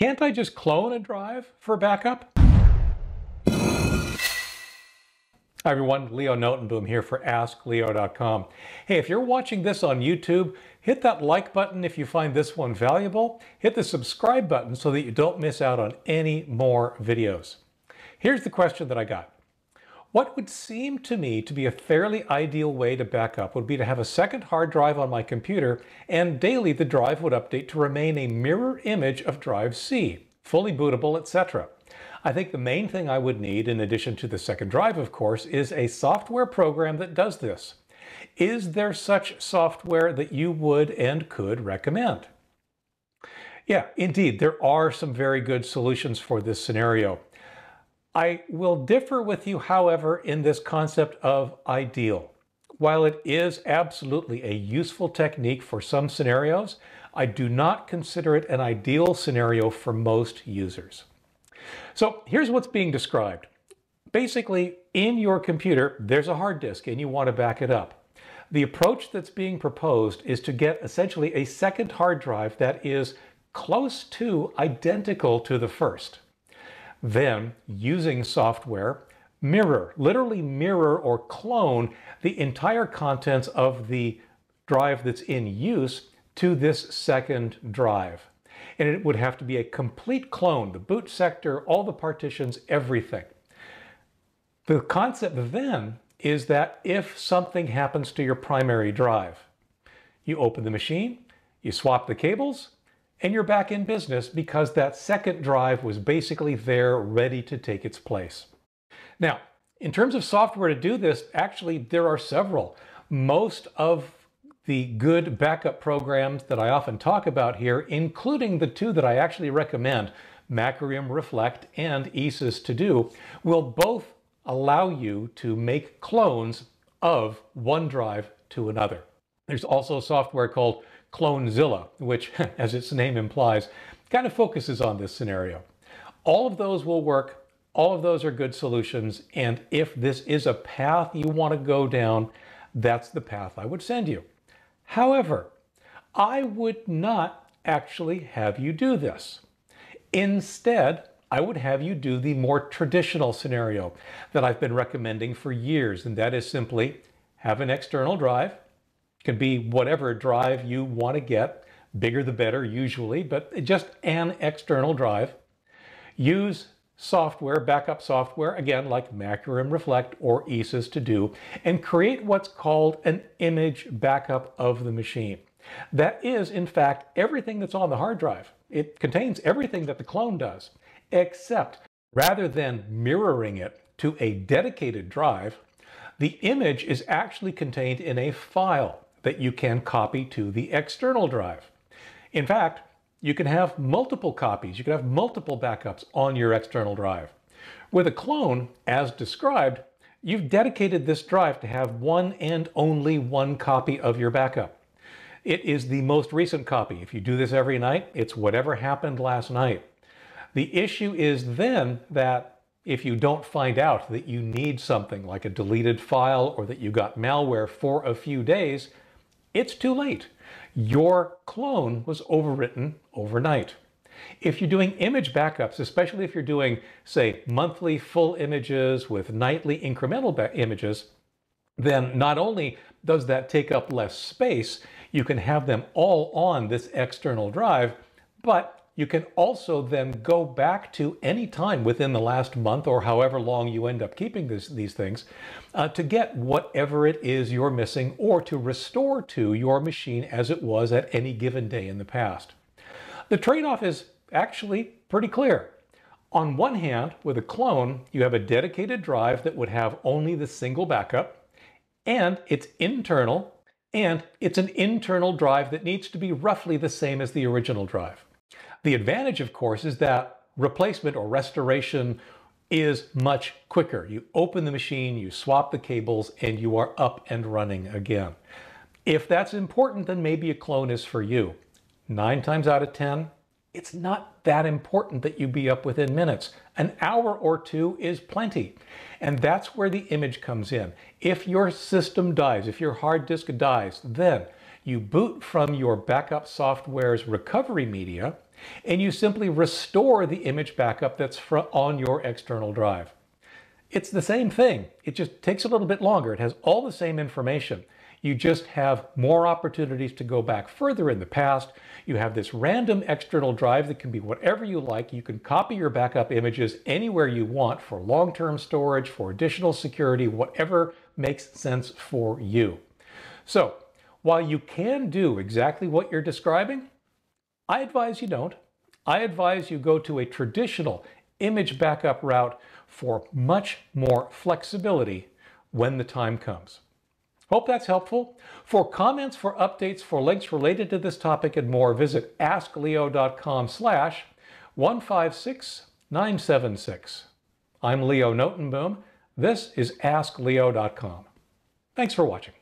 Can't I just clone a drive for backup? Hi everyone, Leo Notenboom here for AskLeo.com. Hey, if you're watching this on YouTube, hit that like button if you find this one valuable. Hit the subscribe button so that you don't miss out on any more videos. Here's the question that I got. What would seem to me to be a fairly ideal way to back up would be to have a second hard drive on my computer and daily the drive would update to remain a mirror image of drive C, fully bootable, etc. I think the main thing I would need, in addition to the second drive, of course, is a software program that does this. Is there such software that you would and could recommend? Yeah, indeed, there are some very good solutions for this scenario. I will differ with you, however, in this concept of ideal. While it is absolutely a useful technique for some scenarios, I do not consider it an ideal scenario for most users. So here's what's being described. Basically, in your computer, there's a hard disk and you want to back it up. The approach that's being proposed is to get essentially a second hard drive that is close to identical to the first. Then, using software, mirror, literally mirror or clone the entire contents of the drive that's in use to this second drive and it would have to be a complete clone, the boot sector, all the partitions, everything. The concept then is that if something happens to your primary drive, you open the machine, you swap the cables, and you're back in business because that second drive was basically there ready to take its place. Now, in terms of software to do this, actually there are several. Most of the good backup programs that I often talk about here, including the two that I actually recommend, Macrium Reflect and EaseUS To Do, will both allow you to make clones of one drive to another. There's also software called CloneZilla, which, as its name implies, kind of focuses on this scenario. All of those will work. All of those are good solutions. And if this is a path you want to go down, that's the path I would send you. However, I would not actually have you do this. Instead, I would have you do the more traditional scenario that I've been recommending for years, and that is simply have an external drive. Can be whatever drive you want to get, bigger the better usually, but just an external drive. Use software, backup software, again, like Macrium Reflect or EaseUS to do, and create what's called an image backup of the machine. That is, in fact, everything that's on the hard drive. It contains everything that the clone does, except rather than mirroring it to a dedicated drive, the image is actually contained in a file that you can copy to the external drive. In fact, you can have multiple copies, you can have multiple backups on your external drive. With a clone, as described, you've dedicated this drive to have one and only one copy of your backup. It is the most recent copy. If you do this every night, it's whatever happened last night. The issue is then that if you don't find out that you need something like a deleted file or that you got malware for a few days, it's too late your clone was overwritten overnight. If you're doing image backups, especially if you're doing, say, monthly full images with nightly incremental images, then not only does that take up less space, you can have them all on this external drive, but you can also then go back to any time within the last month or however long you end up keeping this, these things uh, to get whatever it is you're missing or to restore to your machine as it was at any given day in the past. The trade-off is actually pretty clear. On one hand, with a clone, you have a dedicated drive that would have only the single backup, and it's internal, and it's an internal drive that needs to be roughly the same as the original drive. The advantage, of course, is that replacement or restoration is much quicker. You open the machine, you swap the cables, and you are up and running again. If that's important, then maybe a clone is for you. Nine times out of 10, it's not that important that you be up within minutes. An hour or two is plenty. And that's where the image comes in. If your system dies, if your hard disk dies, then you boot from your backup software's recovery media, and you simply restore the image backup that's on your external drive. It's the same thing. It just takes a little bit longer. It has all the same information. You just have more opportunities to go back further in the past. You have this random external drive that can be whatever you like. You can copy your backup images anywhere you want for long-term storage, for additional security, whatever makes sense for you. So while you can do exactly what you're describing, I advise you don't. I advise you go to a traditional image backup route for much more flexibility when the time comes. Hope that's helpful. For comments, for updates, for links related to this topic and more, visit askleo.com slash 156976. I'm Leo Notenboom. This is AskLeo.com. Thanks for watching.